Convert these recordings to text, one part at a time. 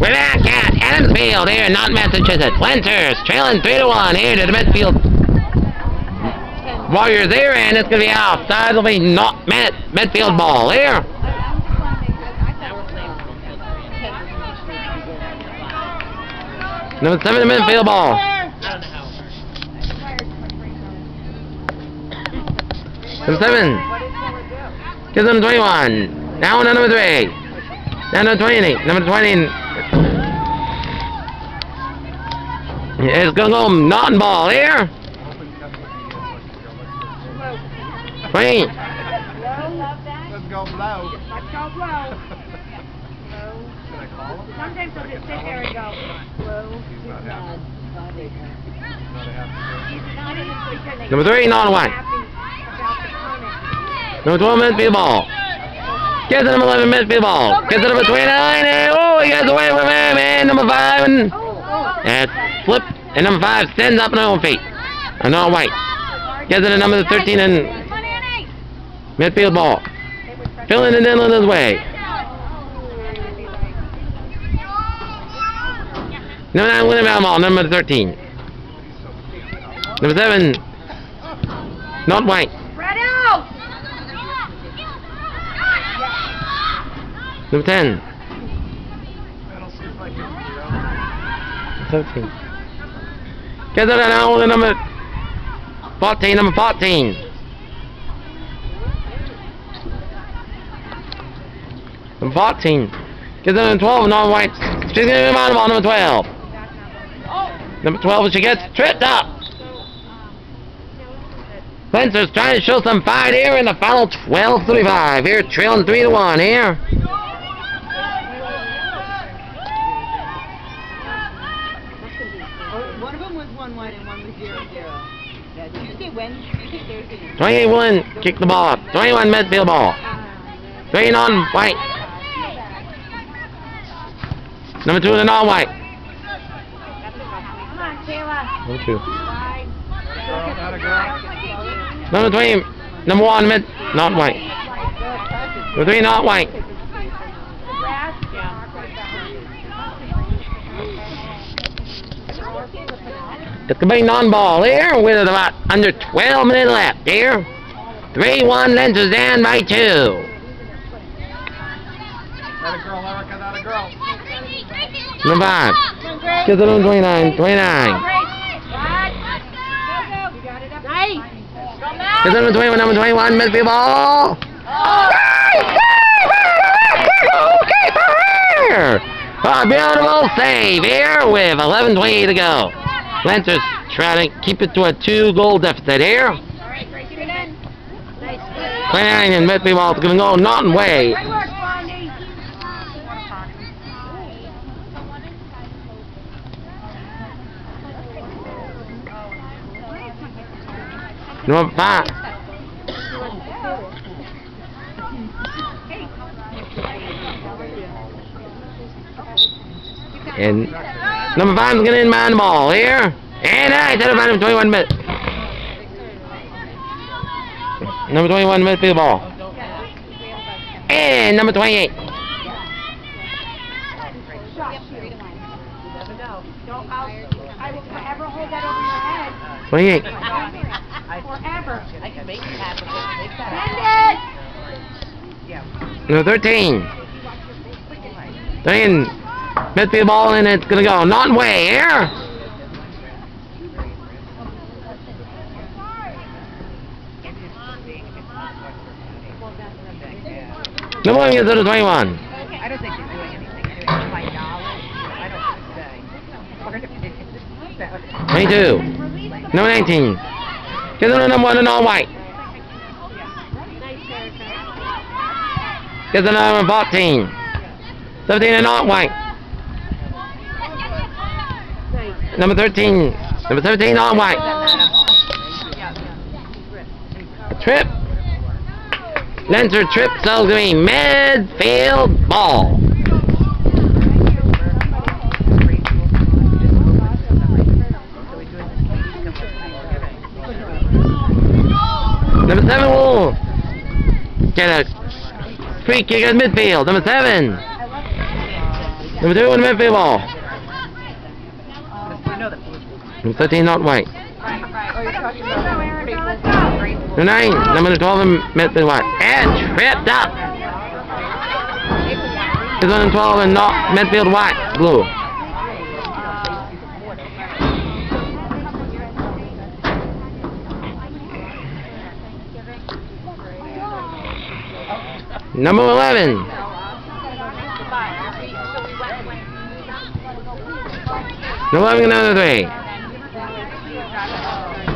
We're back at Adams Field here in Norton Massachusetts. Lancers trailing 3 to 1 here to the midfield. Warriors there, and it's going to be outside. It'll be not mid, Medfield ball here. Number 7 Medfield ball. Number 7. Gives them 21. Now number 3. Now number 20. Number 20. It's going to go non-ball here. 20. Let's go blow. Let's go blow. Sometimes they'll just sit there and go, blow. He's not happy. Not a happy He's not in his because they- Number three, non-white. Happy about the comment. Number 12 Medfield ball. Gets it number 11 Medfield ball. Gets it number 29. And, oh, he gets away from him. And number 5. And oh, oh. that's flip. And number 5 stands up on her own feet. And all white. Gets it at number 13 and Medfield ball. Filling in on his way. Number 9 winning ball. Number 13. Number 7. Not white. Number 10. That'll see if I can, you know. 13. Get that now number 14, number 14. Number 14. Get that number 12, non white. She's to be number 12. Number 12, she gets tripped up. Lancers trying to show some fight here in the final 12-35. Here, trailing 3 to 1 here. 21, kick the ball. 21, Medfield ball. 21, white. Number two, the non-white. Number two. Number three, number one, mid, not white. Number three, not white. It's gonna non-ball here with about under 12 minutes left here. 3-1 Lancers down by two. Not a girl, Erica, not a girl. Number five. Gets it on 29, 29. Nice. Gets it on 21, number 21 Medfield ball. A beautiful save here with 11.20 to go. Lancers trying to keep it to a two-goal deficit here. All right, in. Nice. 29 and Medfield ball going to go not way. Number five. And number five is going to inbound the ball here. And I said about him 21 minutes. Number 21 Medfield ball. And number 28. Don't, I'll, I will forever hold that over your head. 28. Forever. I can make it happen. Send it! Number 13. 13. Medfield ball and it's going to go not way here. Number one gets it to 21. I don't think you're doing anything anyway. To my knowledge, I don't have to 22. Number 19. Gets it to number one and all white. Nice, Erica. Gets it to number 14. 17 and all white. Nice. Number 13. Number 17 all white. Trip. Lancer trip, so green. Medfield ball. Number seven will get a free kick at midfield. Number seven. Number two in Medfield ball. We know that. Number 13, not white. Right, right. Oh, you're talking about big ones. Number nine, number 12 in midfield white. And tripped up. One in 12 and not midfield white. Blue. Number 11. Number 11 and number 3.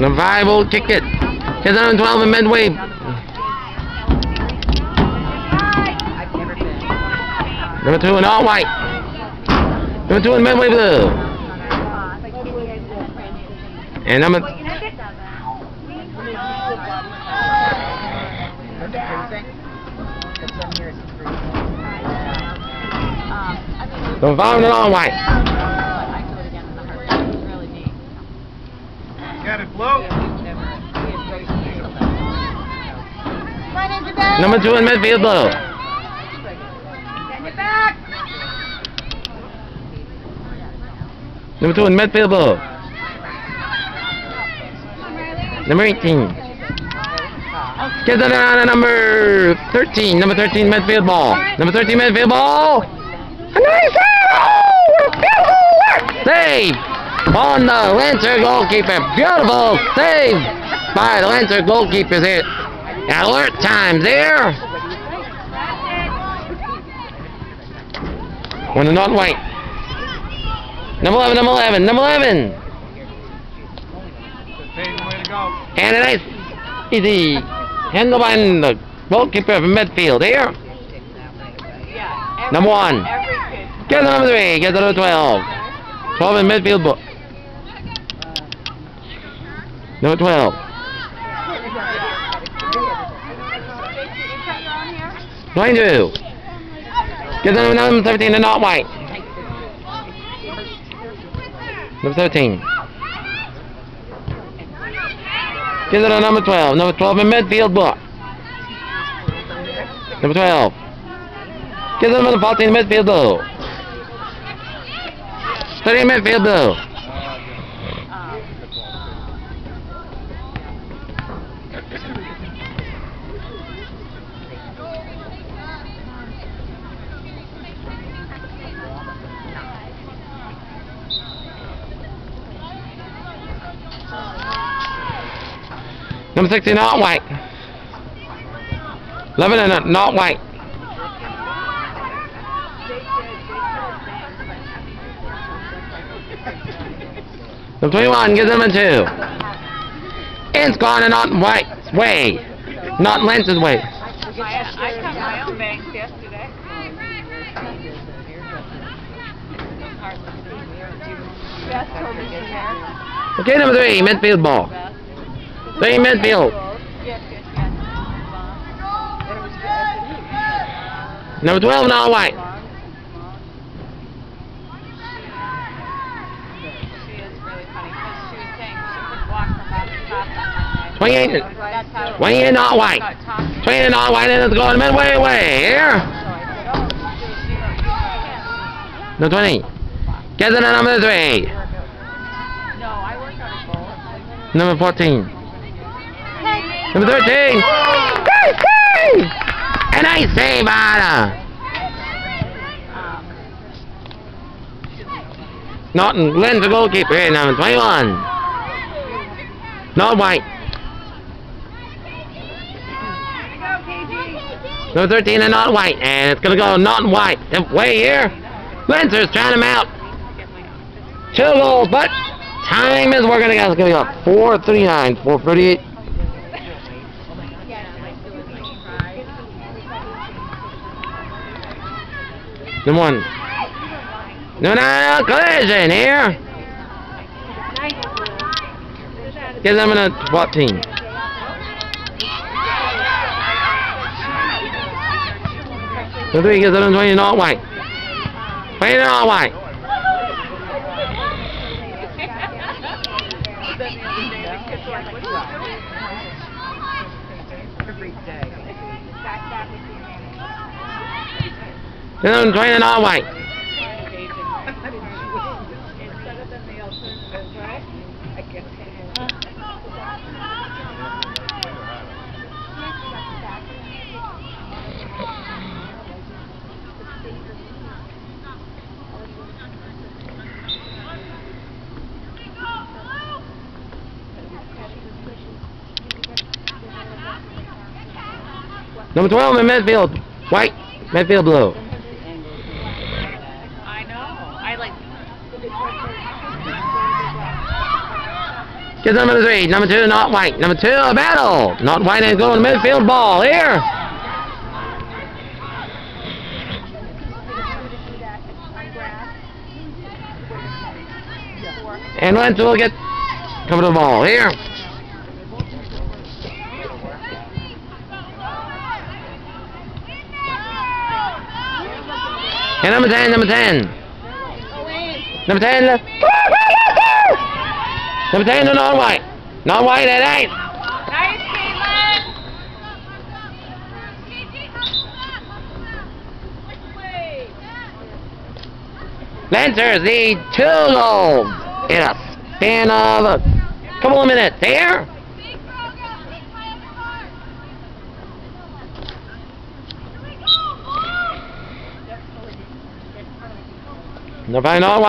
will kick it. Here's number 12 in midway. Number 2 in all white. Number 2 in midway blue. And number number 5 in all white. Got it, Blue? Number 2 in Medfield blue. Number 2 in Medfield blue. Number 18. Get that on to number 13. Number 13 Medfield ball. Number 13 Medfield ball. A nice! Oh, what a beautiful work! Save on the Lancer goalkeeper. Beautiful save by the Lancer goalkeepers here. Alert time there. When they're not white. Number 11, number 11, number 11. Peyton, way to go. And a nice easy handle by the goalkeeper from midfield here. Number one. Get the number three. Get the number 12. 12 in midfield. Number 12. Twenty-two. Get the number, number 13 and not white. Number 13. Get it on number 12. Number 12 in Medfield block. Number 12. Get it on number 14 in Medfield blue. 30 in Medfield blue. Number 16, not white. 11 and a- not white. Number 21, give them a 2. It's gone and not white way. Not Lance's way. I cut my own bangs yesterday. Okay, number 3, Medfield ball. 3 midfield. Number 12, not white. She is really funny because she was saying she could walk from top to top on 28, Monday. 28 not white. Talking. 28 not white and it's going midway away. Here. So I said, she was, you know, Number 20. Get on number 3. No, I worked on a bowl. Number 14. Number 13. Nice save! A nice save, Anna. Norton, Glenn, the goalkeeper here, number 21. Not white. Number 13 and not white. And it's to go not white. Way here. Lancer's trying him out. Two goals, but time is working against. It's to go 439, 438. Number one. no, no, collision here. Because I'm in a 14. Number three gets them in 20 not white. 20 not white. Get them in 20 not white. Number 12 in midfield. White. Medfield blue. I know. I like. Number three. Number two, not white. Number two, a battle. Not white and going Medfield ball. Here. And Lentz will get cover the ball. Here. And number 10, number 10. Number 10, Number 10 to non-white. Non-white at 8. Nice, Caitlin! Lancers lead two goals in a span of a couple of minutes. Here. Nobody not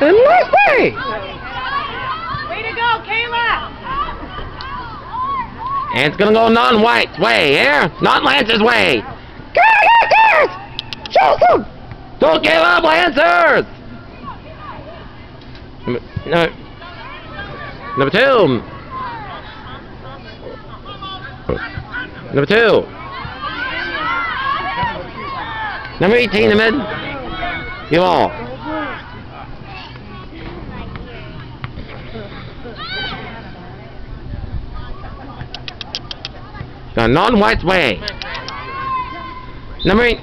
and and left way. Way to go, Kayla! And it's gonna go non-white's way here, not Lancer's way. Go Lancers! Show them! Don't give up, Lancers! Number, number, number two. Number two. Number 18 the mid. You all. The non-white way. Number eight.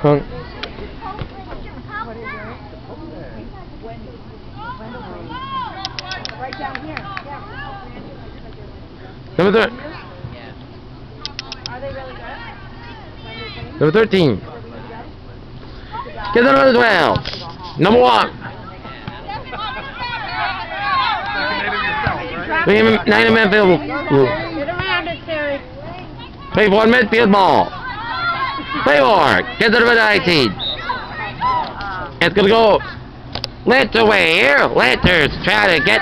Huh. Number thir- number 13. Get the number 12. Number one. Three in- nine in Medfield. Blue. Get around it, Terry. Play for Medfield ball. Play for. Get to the number 19. It's gonna go Lancer away here. Lancers try to get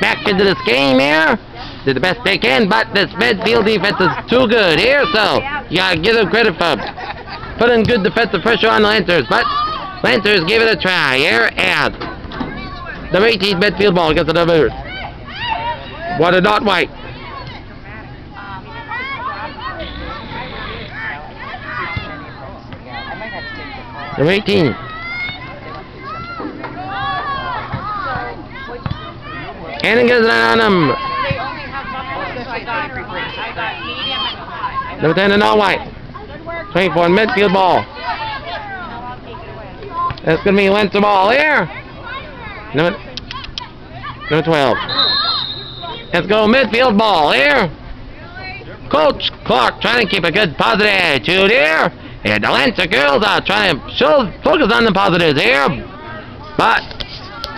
back into this game here. Did the best they can, but this Medfield defense is too good here, so you gotta give them credit for putting good defensive pressure on the Lancers. But Lancers give it a try here as the 18 Medfield ball gets another. What a not white. I might have to take the call. Number 18. Cannon gets it on him. They only have buffalo, so I got, I got medium and high. Number 10 to not white. Good work. 24 Medfield ball. That's going to be Lancer ball here. Number, number 12. Let's go Medfield ball here. Coach Clark trying to keep a good positive attitude here. And the Lancer girls are trying to show, focus on the positives here. But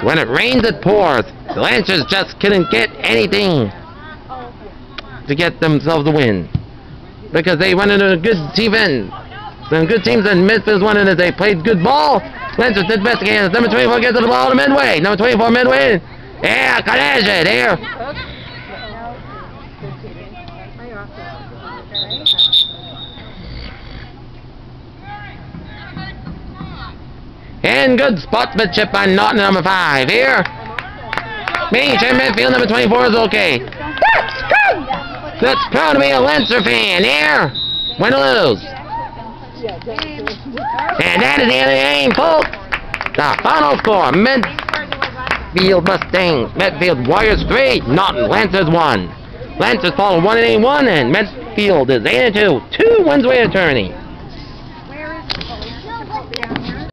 when it rains, it pours. The Lancers just couldn't get anything to get themselves a win. Because they went into a good defense. Some good teams in midfield it as they played good ball. Lancers did best against number 24 gets the ball to midway. Number 24 midway. Yeah, Kadeja there. And good sportsmanship on Norton number 5 here. Me, Chair Midfield number 24 is okay. That's good! That's proud to be a Lancer fan here. Win or lose. And that is the end of the game, folks. The final score, Medfield Mustangs, Medfield Warriors 3, Norton Lancers 1. Lancers fall 1 and 1, and Medfield is 8 and 2. Two wins away attorney.